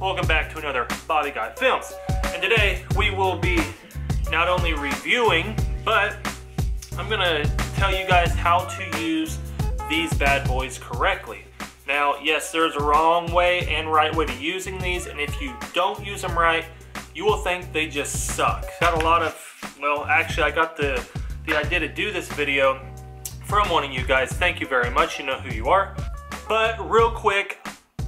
welcome back to another Bobby Guy Films. And today we will be not only reviewing, but I'm gonna tell you guys how to use these bad boys correctly. Now, yes, there's a wrong way and right way to using these, and if you don't use them right, you will think they just suck. Got a lot of, well, actually I got the, the idea to do this video from one of you guys. Thank you very much, you know who you are. But real quick,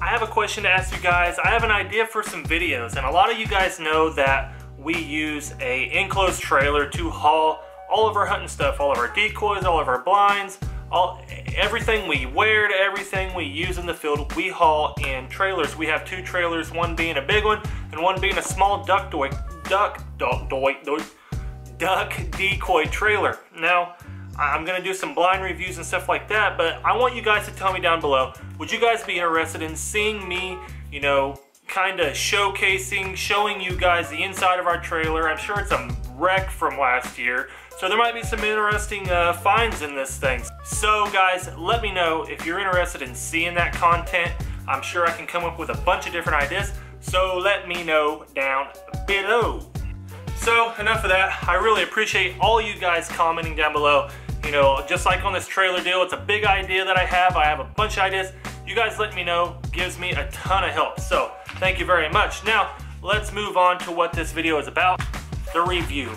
I have a question to ask you guys. I have an idea for some videos, and a lot of you guys know that we use a enclosed trailer to haul all of our hunting stuff, all of our decoys, all of our blinds, all everything we wear to everything we use in the field, we haul in trailers. We have two trailers, one being a big one and one being a small duck doy, duck, duck, doy, doy, duck decoy trailer. Now, I'm gonna do some blind reviews and stuff like that, but I want you guys to tell me down below, would you guys be interested in seeing me, you know, kind of showcasing, showing you guys the inside of our trailer. I'm sure it's a wreck from last year, so there might be some interesting uh, finds in this thing. So guys, let me know if you're interested in seeing that content. I'm sure I can come up with a bunch of different ideas, so let me know down below. So enough of that. I really appreciate all you guys commenting down below. You know, just like on this trailer deal, it's a big idea that I have. I have a bunch of ideas. You guys let me know gives me a ton of help. So thank you very much. Now, let's move on to what this video is about, the review.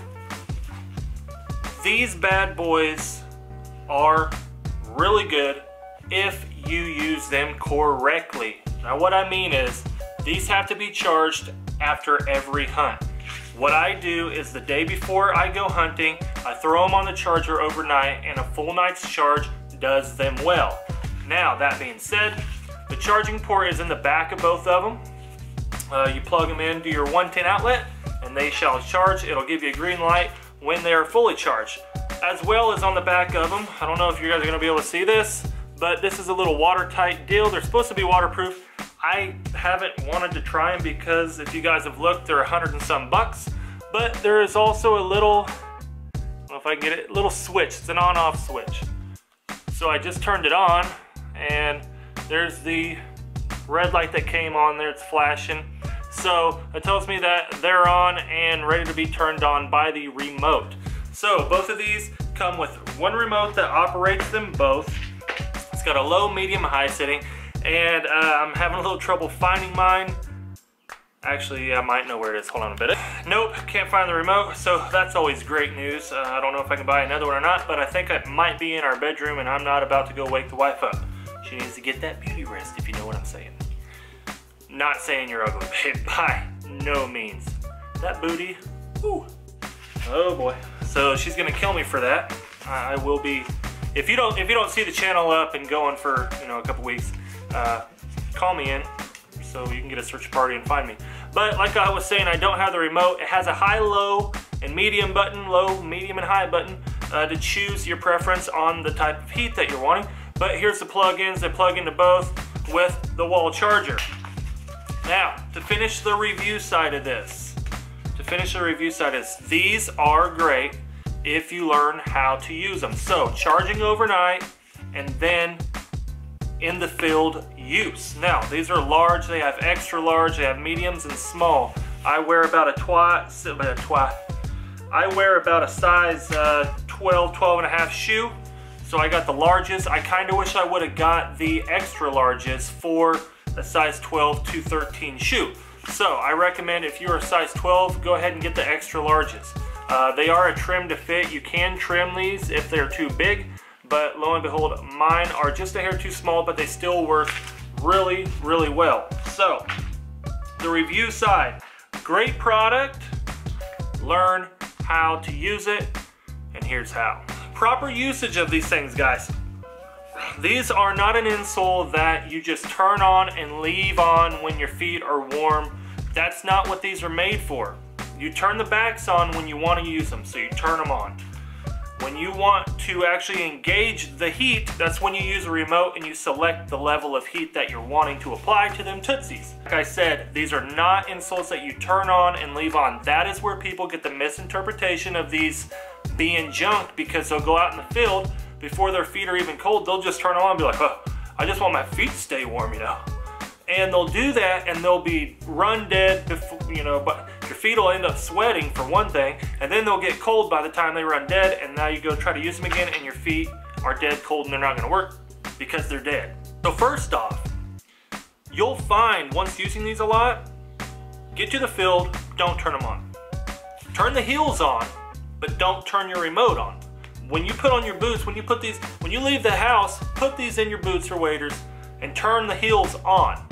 These bad boys are really good if you use them correctly. Now what I mean is, these have to be charged after every hunt. What I do is the day before I go hunting, I throw them on the charger overnight and a full night's charge does them well. Now, that being said, the charging port is in the back of both of them. Uh, you plug them into your 110 outlet and they shall charge. It'll give you a green light when they are fully charged. As well as on the back of them, I don't know if you guys are gonna be able to see this, but this is a little watertight deal. They're supposed to be waterproof. I haven't wanted to try them because if you guys have looked, they're a hundred and some bucks. But there is also a little, know if I get it, little switch. It's an on-off switch. So I just turned it on and there's the red light that came on there. It's flashing. So it tells me that they're on and ready to be turned on by the remote. So both of these come with one remote that operates them both. It's got a low, medium, high setting and uh, I'm having a little trouble finding mine. Actually, I might know where it is. Hold on a bit. Nope, can't find the remote, so that's always great news. Uh, I don't know if I can buy another one or not, but I think it might be in our bedroom and I'm not about to go wake the wife up. She needs to get that beauty rest, if you know what I'm saying. Not saying you're ugly, babe, by no means. That booty, whew. Oh boy. So she's gonna kill me for that. I will be, if you don't if you don't see the channel up and going for, you know, a couple weeks, uh, call me in so you can get a search party and find me. But like I was saying, I don't have the remote. It has a high, low, and medium button, low, medium, and high button uh, to choose your preference on the type of heat that you're wanting. But here's the plug-ins. They plug into both with the wall charger. Now, to finish the review side of this, to finish the review side of this, these are great if you learn how to use them. So, charging overnight, and then in the field use. Now, these are large, they have extra large, they have mediums and small. I wear about a twi, a twi I wear about a size uh, 12, 12 and a half shoe. So I got the largest. I kind of wish I would have got the extra largest for a size 12 to 13 shoe. So I recommend if you're a size 12, go ahead and get the extra largest. Uh, they are a trim to fit. You can trim these if they're too big but lo and behold, mine are just a hair too small, but they still work really, really well. So, the review side, great product, learn how to use it, and here's how. Proper usage of these things, guys. These are not an insole that you just turn on and leave on when your feet are warm. That's not what these are made for. You turn the backs on when you want to use them, so you turn them on. When you want to actually engage the heat, that's when you use a remote and you select the level of heat that you're wanting to apply to them Tootsies. Like I said, these are not insoles that you turn on and leave on. That is where people get the misinterpretation of these being junked because they'll go out in the field before their feet are even cold, they'll just turn on and be like, oh, I just want my feet to stay warm, you know. and they'll do that and they'll be run dead before, you know, but your feet will end up sweating for one thing, and then they'll get cold by the time they run dead, and now you go try to use them again and your feet are dead cold and they're not gonna work because they're dead. So first off, you'll find once using these a lot, get to the field, don't turn them on. Turn the heels on, but don't turn your remote on. When you put on your boots, when you put these, when you leave the house, put these in your boots or waders and turn the heels on.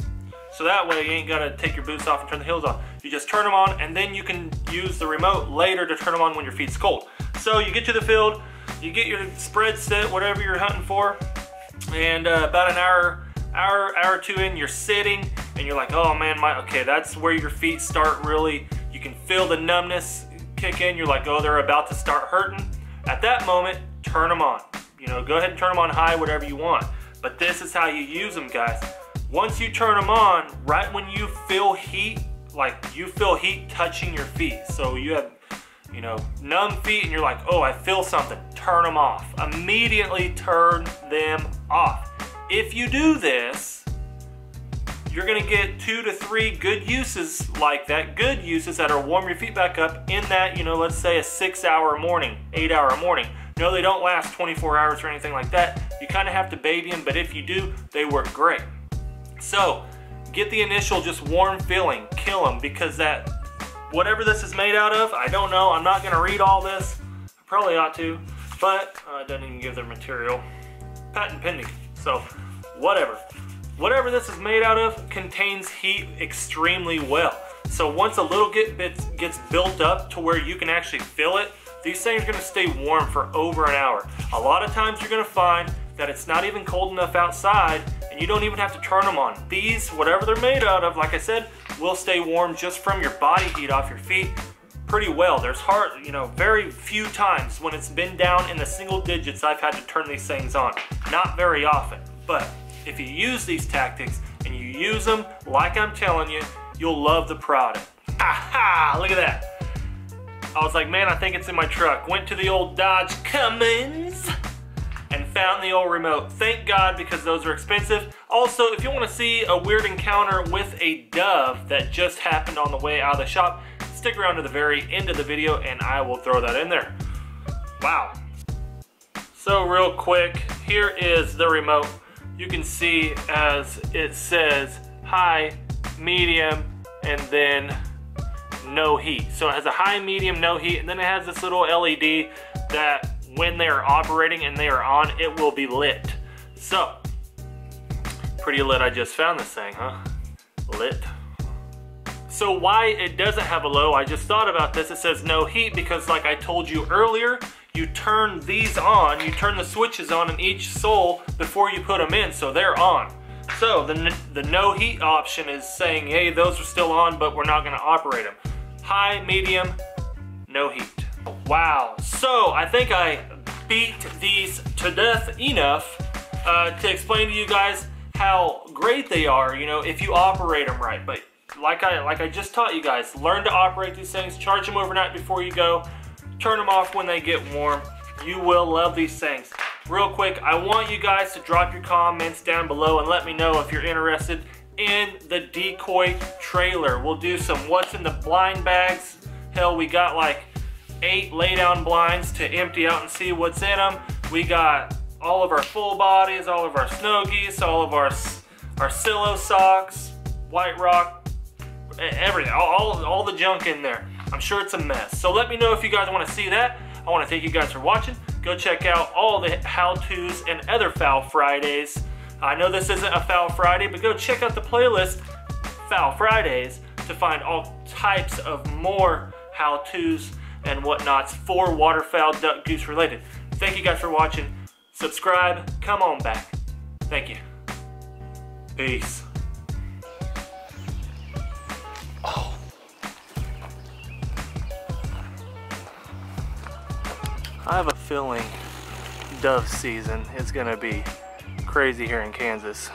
So that way you ain't gotta take your boots off and turn the heels on. You just turn them on and then you can use the remote later to turn them on when your feet's cold. So you get to the field, you get your spread set, whatever you're hunting for, and uh, about an hour, hour, hour two in, you're sitting and you're like, oh man, my, okay, that's where your feet start really, you can feel the numbness kick in. You're like, oh, they're about to start hurting. At that moment, turn them on. You know, go ahead and turn them on high, whatever you want. But this is how you use them, guys. Once you turn them on, right when you feel heat, like you feel heat touching your feet. So you have, you know, numb feet and you're like, oh, I feel something. Turn them off. Immediately turn them off. If you do this, you're gonna get two to three good uses like that, good uses that'll warm your feet back up in that, you know, let's say a six hour morning, eight hour morning. No, they don't last 24 hours or anything like that. You kind of have to baby them, but if you do, they work great. So get the initial just warm feeling, kill them because that, whatever this is made out of, I don't know. I'm not gonna read all this. I probably ought to, but uh, it doesn't even give their material. Patent pending, so whatever. Whatever this is made out of contains heat extremely well. So once a little get bit gets built up to where you can actually feel it, these things are gonna stay warm for over an hour. A lot of times you're gonna find that it's not even cold enough outside and you don't even have to turn them on. These, whatever they're made out of, like I said, will stay warm just from your body heat off your feet pretty well. There's hard, you know, very few times when it's been down in the single digits I've had to turn these things on. Not very often, but if you use these tactics and you use them like I'm telling you, you'll love the product. Aha, look at that. I was like, man, I think it's in my truck. Went to the old Dodge Cummins found the old remote. Thank God because those are expensive. Also, if you want to see a weird encounter with a dove that just happened on the way out of the shop, stick around to the very end of the video and I will throw that in there. Wow. So real quick, here is the remote. You can see as it says high, medium, and then no heat. So it has a high, medium, no heat, and then it has this little LED that when they are operating and they are on, it will be lit. So, pretty lit I just found this thing, huh? Lit. So why it doesn't have a low, I just thought about this. It says no heat because like I told you earlier, you turn these on, you turn the switches on in each sole before you put them in, so they're on. So the, the no heat option is saying, hey, those are still on, but we're not gonna operate them. High, medium, no heat. Wow, so I think I beat these to death enough uh, to explain to you guys how great they are, you know, if you operate them right. But like I, like I just taught you guys, learn to operate these things, charge them overnight before you go, turn them off when they get warm. You will love these things. Real quick, I want you guys to drop your comments down below and let me know if you're interested in the decoy trailer. We'll do some what's in the blind bags. Hell, we got like eight lay down blinds to empty out and see what's in them. We got all of our full bodies, all of our snow geese, all of our, our silo socks, white rock, everything, all, all, all the junk in there. I'm sure it's a mess. So let me know if you guys want to see that. I want to thank you guys for watching. Go check out all the how-tos and other Fowl Fridays. I know this isn't a Fowl Friday, but go check out the playlist Fowl Fridays to find all types of more how-tos and whatnots for waterfowl, duck, goose related. Thank you guys for watching. Subscribe, come on back. Thank you. Peace. Oh. I have a feeling dove season is gonna be crazy here in Kansas.